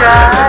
Georgia.